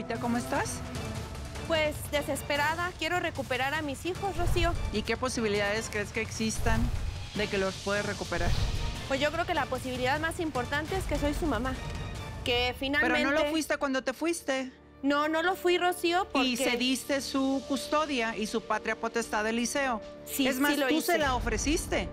Lupita, ¿cómo estás? Pues desesperada, quiero recuperar a mis hijos, Rocío. ¿Y qué posibilidades crees que existan de que los puedes recuperar? Pues yo creo que la posibilidad más importante es que soy su mamá. Que finalmente... Pero no lo fuiste cuando te fuiste. No, no lo fui, Rocío, porque... Y cediste su custodia y su patria potestad del liceo. Sí, es más, sí lo tú hice. se la ofreciste.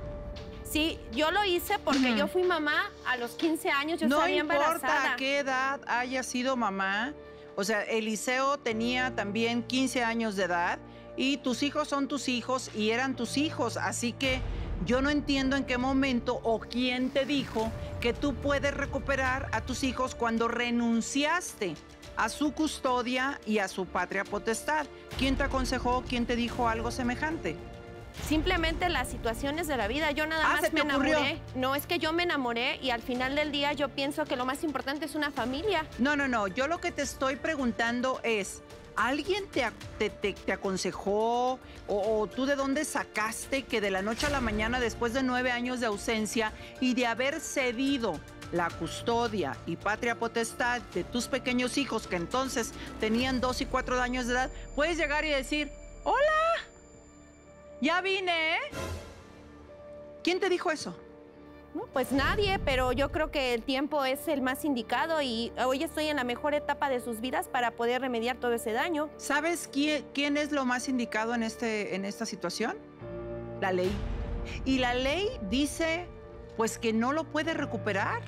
Sí, yo lo hice porque yo fui mamá a los 15 años, yo no estaba importa embarazada. a qué edad haya sido mamá. O sea, Eliseo tenía también 15 años de edad y tus hijos son tus hijos y eran tus hijos. Así que yo no entiendo en qué momento o quién te dijo que tú puedes recuperar a tus hijos cuando renunciaste a su custodia y a su patria potestad. ¿Quién te aconsejó? ¿Quién te dijo algo semejante? Simplemente las situaciones de la vida. Yo nada Ah, más ¿se me ocurrió? enamoré. No, es que yo me enamoré y al final del día yo pienso que lo más importante es una familia. No, no, no. Yo lo que te estoy preguntando es, ¿alguien te, te, te- te aconsejó o, o tú de dónde sacaste que de la noche a la mañana, después de nueve años de ausencia y de haber cedido la custodia y patria potestad de tus pequeños hijos que entonces tenían dos y cuatro años de edad, puedes llegar y decir, hola, ya vine, ¿eh? ¿Quién te dijo eso? No, Pues nadie, pero yo creo que el tiempo es el más indicado y hoy estoy en la mejor etapa de sus vidas para poder remediar todo ese daño. ¿Sabes quién, quién es lo más indicado en, este, en esta situación? La ley. Y la ley dice, pues que no lo puede recuperar,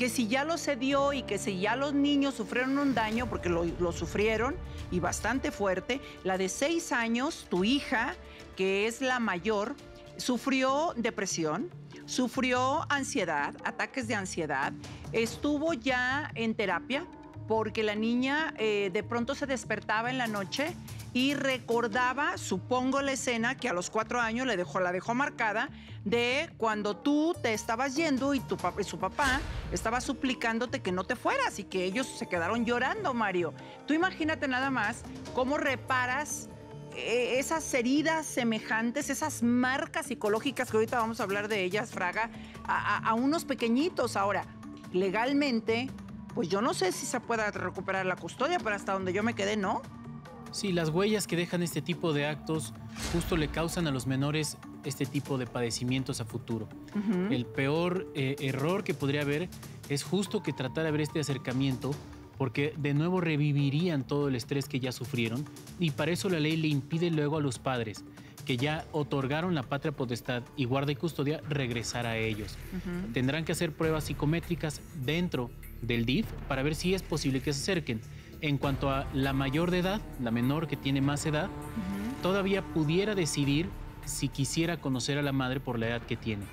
que si ya lo cedió y que si ya los niños sufrieron un daño, porque lo, sufrieron y bastante fuerte, la de seis años, tu hija, que es la mayor, sufrió depresión, sufrió ansiedad, ataques de ansiedad, estuvo ya en terapia porque la niña eh, de pronto se despertaba en la noche y recordaba, supongo, la escena que a los cuatro años le dejó, la dejó marcada de cuando tú te estabas yendo y, tu papá, y su papá estaba suplicándote que no te fueras y que ellos se quedaron llorando, Mario. Tú imagínate nada más cómo reparas eh, esas heridas semejantes, esas marcas psicológicas que ahorita vamos a hablar de ellas, Fraga, a, a- a unos pequeñitos. Ahora, legalmente, pues yo no sé si se pueda recuperar la custodia, pero hasta donde yo me quedé, no. Sí, las huellas que dejan este tipo de actos justo le causan a los menores este tipo de padecimientos a futuro. El peor eh, error que podría haber es justo que tratar de ver este acercamiento porque de nuevo revivirían todo el estrés que ya sufrieron y para eso la ley le impide luego a los padres que ya otorgaron la patria potestad y guarda y custodia regresar a ellos. Tendrán que hacer pruebas psicométricas dentro del DIF para ver si es posible que se acerquen. En cuanto a la mayor de edad, la menor que tiene más edad, todavía pudiera decidir si quisiera conocer a la madre por la edad que tiene.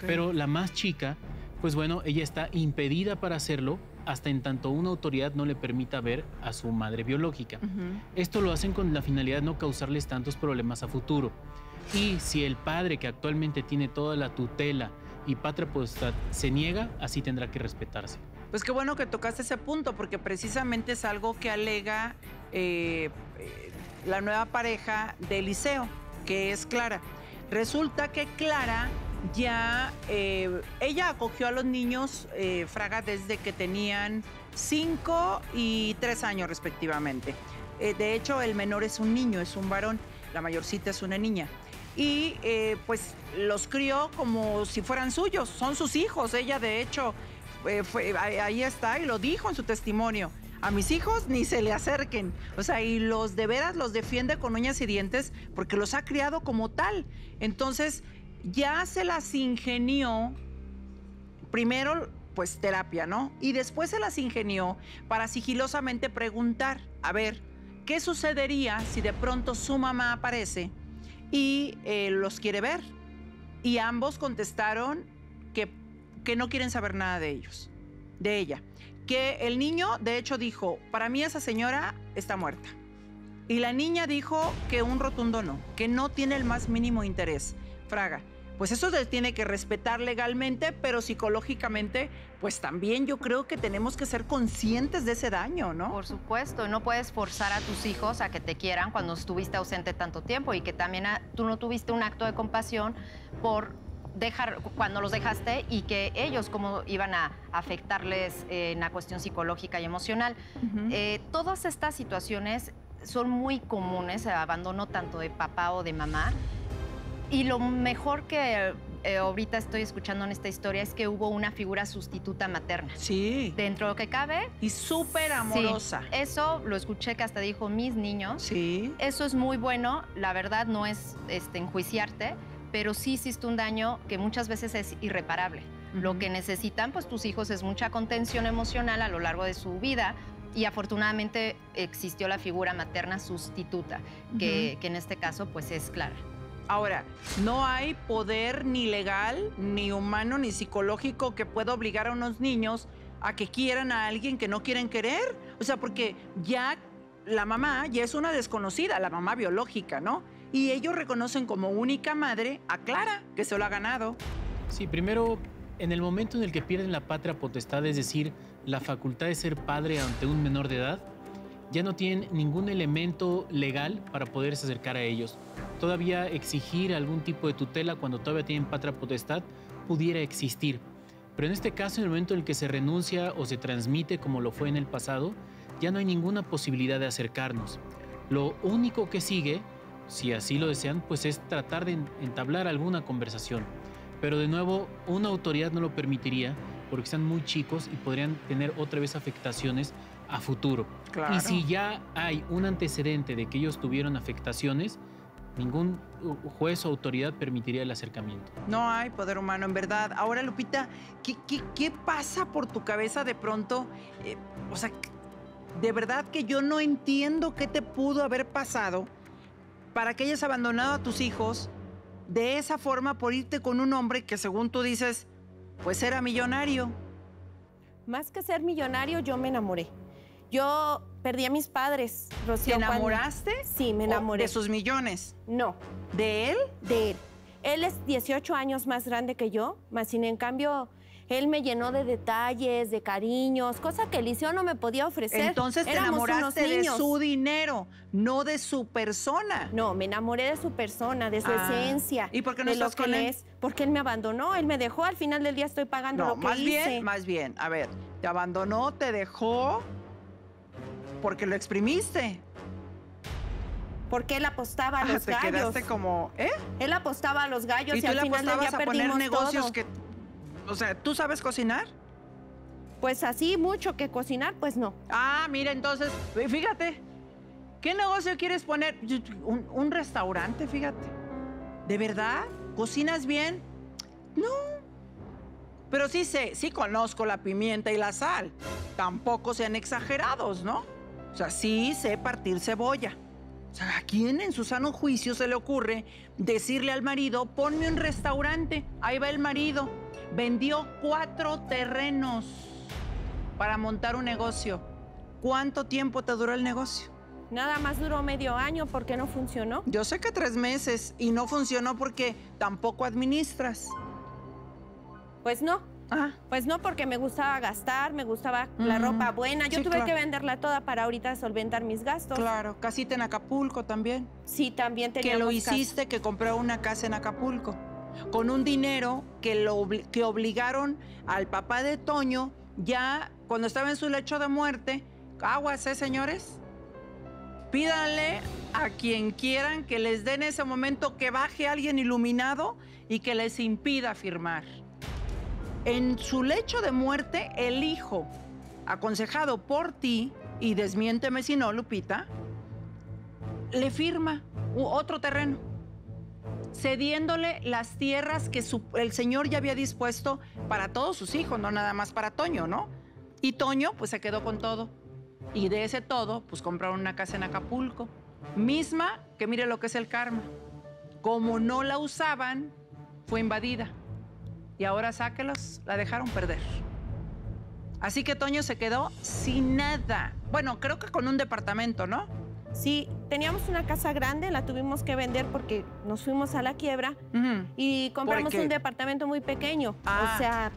Pero la más chica, pues bueno, ella está impedida para hacerlo hasta en tanto una autoridad no le permita ver a su madre biológica. Esto lo hacen con la finalidad de no causarles tantos problemas a futuro. Y si el padre que actualmente tiene toda la tutela y patria potestad se niega, así tendrá que respetarse. Pues qué bueno que tocaste ese punto, porque precisamente es algo que alega eh, eh, la nueva pareja de Eliseo, que es Clara. Resulta que Clara ya, eh, ella acogió a los niños, Fraga, desde que tenían 5 y 3 años respectivamente. De hecho, el menor es un niño, es un varón, la mayorcita es una niña. Y pues los crió como si fueran suyos, son sus hijos. Ella de hecho ahí está y lo dijo en su testimonio. A mis hijos ni se le acerquen. O sea, y los de veras los defiende con uñas y dientes porque los ha criado como tal. Entonces, ya se las ingenió. Primero, pues terapia, ¿no? Y después se las ingenió para sigilosamente preguntar, a ver, ¿qué sucedería si de pronto su mamá aparece y eh, los quiere ver? Y ambos contestaron que, no quieren saber nada de ellos, de ella. Que el niño, de hecho, dijo, para mí esa señora está muerta. Y la niña dijo que un rotundo no, que no tiene el más mínimo interés. Fraga, pues eso se tiene que respetar legalmente, pero psicológicamente, pues también yo creo que tenemos que ser conscientes de ese daño, ¿no? Por supuesto, no puedes forzar a tus hijos a que te quieran cuando estuviste ausente tanto tiempo y que también ah, tú no tuviste un acto de compasión por dejar cuando los dejaste y que ellos cómo iban a afectarles eh, en la cuestión psicológica y emocional. Eh, todas estas situaciones son muy comunes, el abandono tanto de papá o de mamá. Y lo mejor que eh, ahorita estoy escuchando en esta historia es que hubo una figura sustituta materna. Sí. Dentro de lo que cabe. Y súper amorosa. Sí, eso lo escuché que hasta dijo mis niños. Sí. Eso es muy bueno. La verdad no es este, enjuiciarte, pero sí hiciste un daño que muchas veces es irreparable. Lo que necesitan, pues tus hijos, es mucha contención emocional a lo largo de su vida. Y afortunadamente existió la figura materna sustituta, que, que en este caso pues es Clara. Ahora, no hay poder ni legal, ni humano, ni psicológico que pueda obligar a unos niños a que quieran a alguien que no quieren querer. O sea, porque ya la mamá ya es una desconocida, la mamá biológica, ¿no? Y ellos reconocen como única madre a Clara, que se lo ha ganado. Sí, primero, en el momento en el que pierden la patria potestad, es decir, la facultad de ser padre ante un menor de edad, ya no tienen ningún elemento legal para poderse acercar a ellos. Todavía exigir algún tipo de tutela cuando todavía tienen patria potestad pudiera existir. Pero en este caso, en el momento en el que se renuncia o se transmite como lo fue en el pasado, ya no hay ninguna posibilidad de acercarnos. Lo único que sigue, si así lo desean, pues es tratar de entablar alguna conversación. Pero de nuevo, una autoridad no lo permitiría porque están muy chicos y podrían tener otra vez afectaciones a futuro. Y si ya hay un antecedente de que ellos tuvieron afectaciones, ningún juez o autoridad permitiría el acercamiento. No hay poder humano, en verdad. Ahora, Lupita, ¿qué, qué, pasa por tu cabeza de pronto? Eh, o sea, de verdad que yo no entiendo qué te pudo haber pasado para que hayas abandonado a tus hijos de esa forma por irte con un hombre que según tú dices, pues era millonario. Más que ser millonario, yo me enamoré. Yo perdí a mis padres, Rocío. ¿Te enamoraste? Sí, me enamoré. ¿De sus millones? No. ¿De él? De él. Él es 18 años más grande que yo, más sin en cambio, él me llenó de detalles, de cariños, cosa que Eliseo no me podía ofrecer. Entonces te enamoraste de su dinero, no de su persona. No, me enamoré de su persona, de su ah. esencia. ¿Y por qué no estás con él? porque él me abandonó, él me dejó, al final del día estoy pagando lo que más hice. bien, más bien, a ver, te abandonó, te dejó, porque lo exprimiste. Porque él apostaba a los te gallos. quedaste como, ¿eh? Él apostaba a los gallos y, tú al le final del día a poner negocios todo. que. O sea, ¿tú sabes cocinar? Pues así mucho que cocinar, pues no. Ah, mira, entonces, fíjate. ¿Qué negocio quieres poner? Un, un restaurante, fíjate. ¿De verdad? ¿Cocinas bien? No. Pero sí sé, sí conozco la pimienta y la sal. Tampoco sean exagerados, ¿no? O sea, sí sé partir cebolla. O sea, ¿a quién en su sano juicio se le ocurre decirle al marido, ponme un restaurante? Ahí va el marido. Vendió cuatro terrenos para montar un negocio. ¿Cuánto tiempo te duró el negocio? Nada más duró medio año porque no funcionó. Yo sé que tres meses y no funcionó porque tampoco administras. Pues no. Ah. Pues no, porque me gustaba gastar, me gustaba la ropa buena. Yo tuve que venderla toda para ahorita solventar mis gastos. Claro, casita en Acapulco también. Sí, también tenía. Que lo hiciste, que compró una casa en Acapulco. Con un dinero que, lo, que obligaron al papá de Toño, ya cuando estaba en su lecho de muerte, aguas, ¿eh, señores? Pídanle a quien quieran que les den ese momento que baje alguien iluminado y que les impida firmar. En su lecho de muerte, el hijo, aconsejado por ti, y desmiénteme si no, Lupita, le firma otro terreno, cediéndole las tierras que el señor ya había dispuesto para todos sus hijos, no nada más para Toño, ¿no? Y Toño, pues se quedó con todo. Y de ese todo, pues compraron una casa en Acapulco, misma que mire lo que es el karma. Como no la usaban, fue invadida y ahora sáquelos, la dejaron perder. Así que Toño se quedó sin nada. Bueno, creo que con un departamento, ¿no? Sí, teníamos una casa grande, la tuvimos que vender porque nos fuimos a la quiebra y compramos un departamento muy pequeño. O ah. sea,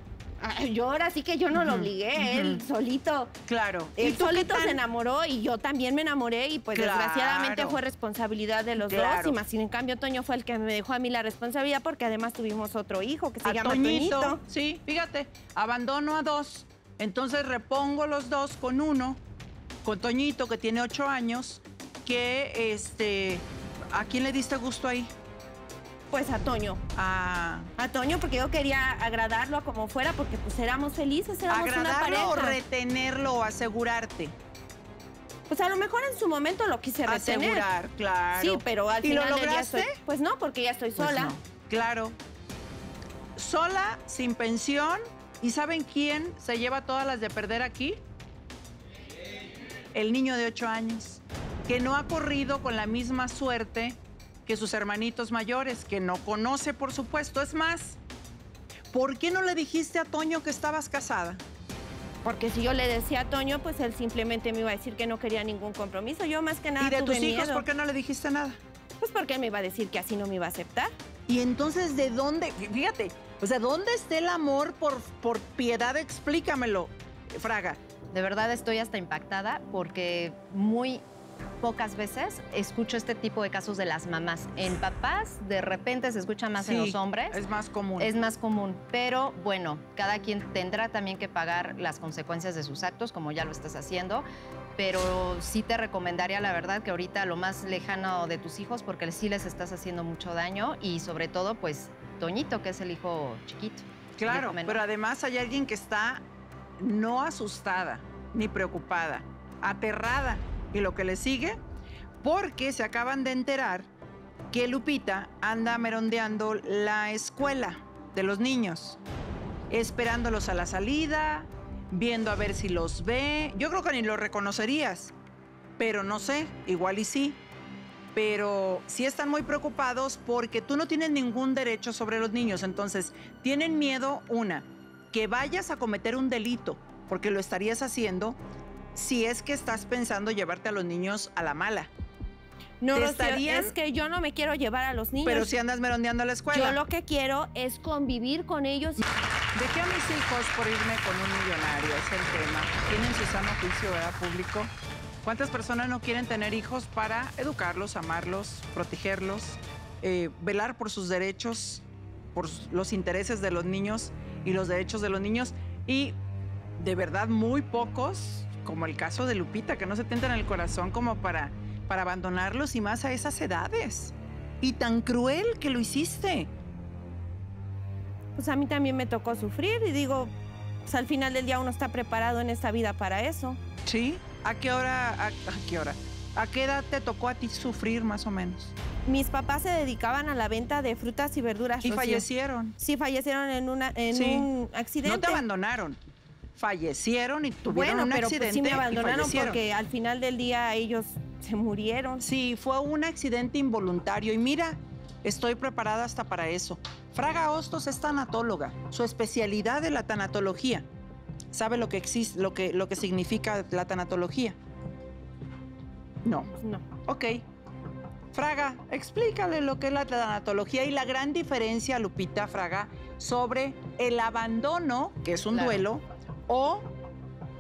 Ah, Yo ahora sí que yo no lo obligué, él solito. Claro. Él tú qué solito tan- se enamoró y yo también me enamoré y pues Claro. desgraciadamente fue responsabilidad de los dos. Y más sin en cambio Toño fue el que me dejó a mí la responsabilidad porque además tuvimos otro hijo que se a llama Toñito. Toñito. Sí, fíjate, abandono a dos. Entonces repongo los dos con uno, con Toñito, que tiene ocho años, que este. ¿A quién le diste gusto ahí? Pues a Toño. A A Toño porque yo quería agradarlo a como fuera porque pues éramos felices, éramos una agradarlo o pareja. retenerlo o asegurarte. Pues a lo mejor en su momento lo quise retener. Asegurar, claro. Sí, pero al ¿Y lo final día lograste? estoy- Pues no, porque ya estoy Pues sola. no, Claro. Sola, sin pensión. ¿Y saben quién se lleva todas las de perder aquí? El niño de 8 años, que no ha corrido con la misma suerte que sus hermanitos mayores, que no conoce, por supuesto. Es más, ¿por qué no le dijiste a Toño que estabas casada? Porque si yo le decía a Toño, pues él simplemente me iba a decir que no quería ningún compromiso. Yo más que nada ¿Y de tuve tus hijos miedo. por qué no le dijiste nada? Pues porque él me iba a decir que así no me iba a aceptar. Y entonces, ¿de dónde? Fíjate, o sea, ¿dónde está el amor por, por piedad? Explícamelo, Fraga. De verdad estoy hasta impactada porque muy pocas veces escucho este tipo de casos de las mamás. En papás de repente se escucha más en los hombres. Es más común. Es más común, pero bueno, cada quien tendrá también que pagar las consecuencias de sus actos, como ya lo estás haciendo. Pero sí te recomendaría, la verdad, que ahorita lo más lejano de tus hijos, porque sí les estás haciendo mucho daño y sobre todo, pues, Toñito, que es el hijo chiquito. Claro, pero además hay alguien que está no asustada ni preocupada, aterrada. Y lo que le sigue, porque se acaban de enterar que Lupita anda merondeando la escuela de los niños, esperándolos a la salida, viendo a ver si los ve. Yo creo que ni los reconocerías, pero no sé, igual y sí. Pero sí están muy preocupados porque tú no tienes ningún derecho sobre los niños. Entonces, tienen miedo, una, que vayas a cometer un delito, porque lo estarías haciendo si es que estás pensando llevarte a los niños a la mala. No, ¿Te Rocío, estarían- es que yo no me quiero llevar a los niños. Pero si andas merondeando a la escuela. yo lo que quiero es convivir con ellos. Dejé a mis hijos por irme con un millonario, es el tema. Tienen su sano juicio, ¿verdad, público? ¿Cuántas personas no quieren tener hijos para educarlos, amarlos, protegerlos, eh, velar por sus derechos, por los intereses de los niños y los derechos de los niños? Y de verdad muy pocos, como el caso de Lupita, que no se tientan el corazón como para, para abandonarlos y más a esas edades. Y tan cruel que lo hiciste. Pues a mí también me tocó sufrir y digo, pues al final del día uno está preparado en esta vida para eso. Sí. ¿A qué hora? A, a qué hora? ¿A qué edad te tocó a ti sufrir más o menos? Mis papás se dedicaban a la venta de frutas y verduras. Y Rocío. fallecieron. Sí, fallecieron en, una, en Sí. un accidente. No te abandonaron. Fallecieron y tuvieron Bueno, un pero accidente pues sí me abandonaron porque al final del día ellos se murieron. Sí, fue un accidente involuntario y mira, estoy preparada hasta para eso. Fraga Hostos es tanatóloga. Su especialidad es la tanatología. ¿Sabe lo que existe, lo que, lo que significa la tanatología? No. No. Ok. Fraga, explícale lo que es la tanatología y la gran diferencia, Lupita Fraga, sobre el abandono, que es un Claro. duelo, o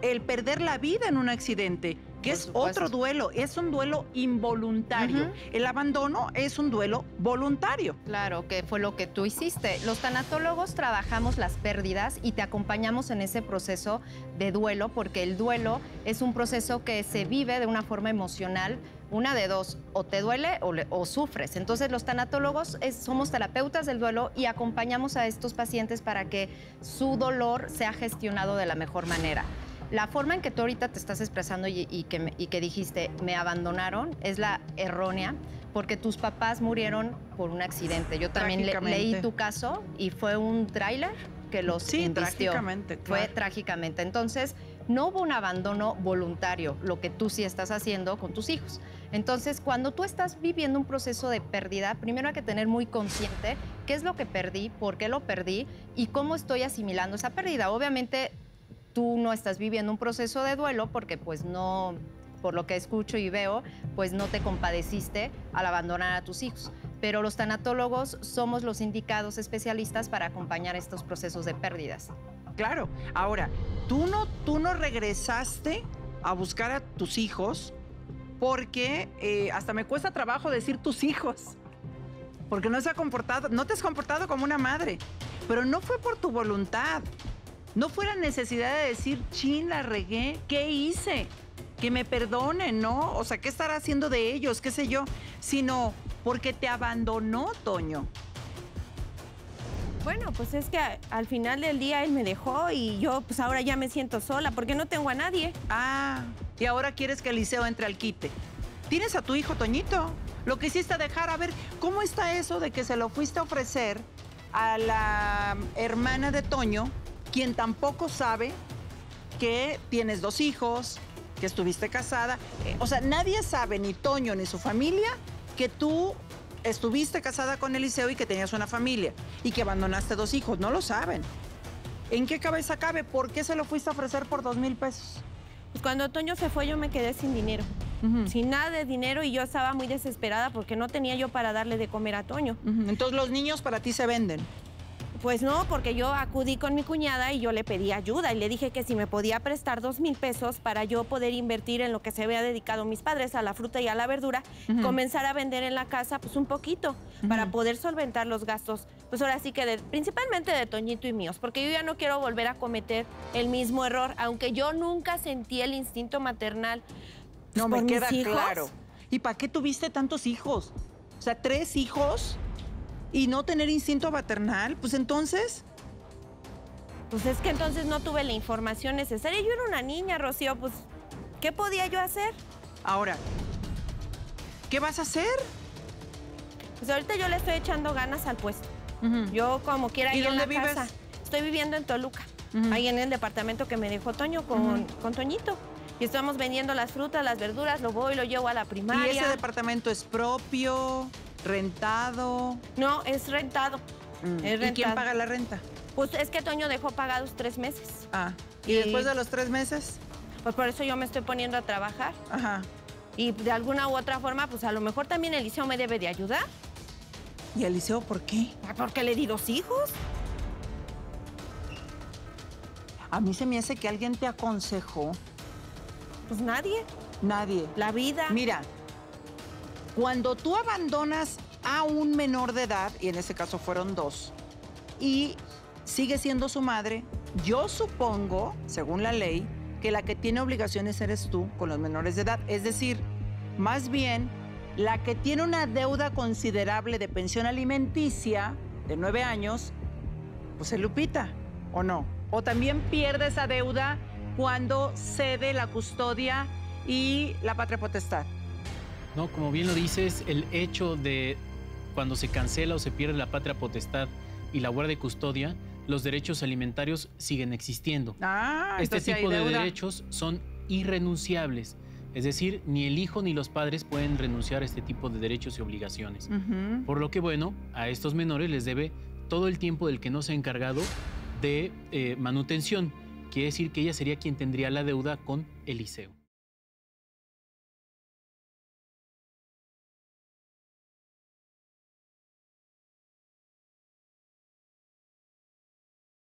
el perder la vida en un accidente, que Por es supuesto. otro duelo, es un duelo involuntario. El abandono es un duelo voluntario. Claro, que fue lo que tú hiciste. Los tanatólogos trabajamos las pérdidas y te acompañamos en ese proceso de duelo, porque el duelo es un proceso que se vive de una forma emocional. Una de dos, o te duele o, le- o sufres. Entonces los tanatólogos es- somos terapeutas del duelo y acompañamos a estos pacientes para que su dolor sea gestionado de la mejor manera. La forma en que tú ahorita te estás expresando y, y que, me- y que dijiste me abandonaron es la errónea porque tus papás murieron por un accidente. Yo también le- leí tu caso y fue un tráiler que los Sí, embistió. trágicamente. Fue trágicamente. Entonces, no hubo un abandono voluntario, lo que tú sí estás haciendo con tus hijos. Entonces, cuando tú estás viviendo un proceso de pérdida, primero hay que tener muy consciente qué es lo que perdí, por qué lo perdí y cómo estoy asimilando esa pérdida. Obviamente, tú no estás viviendo un proceso de duelo porque pues no, por lo que escucho y veo, pues no te compadeciste al abandonar a tus hijos. Pero los tanatólogos somos los indicados especialistas para acompañar estos procesos de pérdidas. claro. Ahora, tú no, tú no regresaste a buscar a tus hijos porque eh, hasta me cuesta trabajo decir tus hijos. Porque no se ha comportado, no te has comportado como una madre. Pero no fue por tu voluntad. No fue la necesidad de decir, chin, la regué, ¿qué hice? Que me perdonen, ¿no? O sea, ¿qué estará haciendo de ellos? ¿Qué sé yo? Sino porque te abandonó, Toño. Bueno, pues es que a- al final del día él me dejó y yo pues ahora ya me siento sola porque no tengo a nadie. Ah, y ahora quieres que Eliseo entre al quite. Tienes a tu hijo, Toñito. Lo que hiciste dejar, a ver, ¿cómo está eso de que se lo fuiste a ofrecer a la hermana de Toño, quien tampoco sabe que tienes dos hijos, que estuviste casada? O sea, nadie sabe, ni Toño ni su familia, que tú estuviste casada con Eliseo y que tenías una familia y que abandonaste dos hijos. No lo saben. ¿En qué cabeza cabe? ¿Por qué se lo fuiste a ofrecer por dos mil pesos? Pues cuando Toño se fue yo me quedé sin dinero, sin nada de dinero y yo estaba muy desesperada porque no tenía yo para darle de comer a Toño. Entonces los niños para ti se venden. Pues no, porque yo acudí con mi cuñada y yo le pedí ayuda y le dije que si me podía prestar dos mil pesos para yo poder invertir en lo que se había dedicado mis padres, a la fruta y a la verdura, comenzar a vender en la casa pues un poquito para poder solventar los gastos, pues ahora sí que de- principalmente de Toñito y míos, porque yo ya no quiero volver a cometer el mismo error, aunque yo nunca sentí el instinto maternal. No me queda hijos. claro. ¿Y para qué tuviste tantos hijos? O sea, tres hijos y no tener instinto maternal. Pues entonces, Pues es que entonces no tuve la información necesaria. Yo era una niña, Rocío, pues ¿qué podía yo hacer? ahora, ¿qué vas a hacer? Pues ahorita yo le estoy echando ganas al puesto. Yo como quiera ¿Y ir en dónde la vives? casa. Estoy viviendo en Toluca, ahí en el departamento que me dejó Toño con, con Toñito. Y estamos vendiendo las frutas, las verduras, lo voy, lo llevo a la ¿Y primaria. ese departamento es propio, rentado? No, es rentado. Mm. ¿Y quién paga la renta? Pues es que Toño dejó pagados tres meses. Ah, ¿y Y- después de los tres meses? Pues por eso yo me estoy poniendo a trabajar. Ajá. Y de alguna u otra forma, pues a lo mejor también Eliseo me debe de ayudar. ¿Y Eliseo por qué? Porque le di dos hijos. A mí se me hace que alguien te aconsejó. Pues nadie. Nadie. La vida. Mira, cuando tú abandonas a un menor de edad, y en este caso fueron dos, y sigue siendo su madre, yo supongo, según la ley, que la que tiene obligaciones eres tú con los menores de edad. Es decir, más bien, la que tiene una deuda considerable de pensión alimenticia de nueve años, pues es Lupita, ¿o no? O también pierde esa deuda cuando cede la custodia y la patria potestad. No, como bien lo dices, el hecho de cuando se cancela o se pierde la patria potestad y la guardia de custodia, los derechos alimentarios siguen existiendo. Ah, este tipo de deuda. derechos son irrenunciables. Es decir, ni el hijo ni los padres pueden renunciar a este tipo de derechos y obligaciones. Por lo que, bueno, a estos menores les debe todo el tiempo del que no se ha encargado de eh, manutención. Quiere decir que ella sería quien tendría la deuda con Eliseo.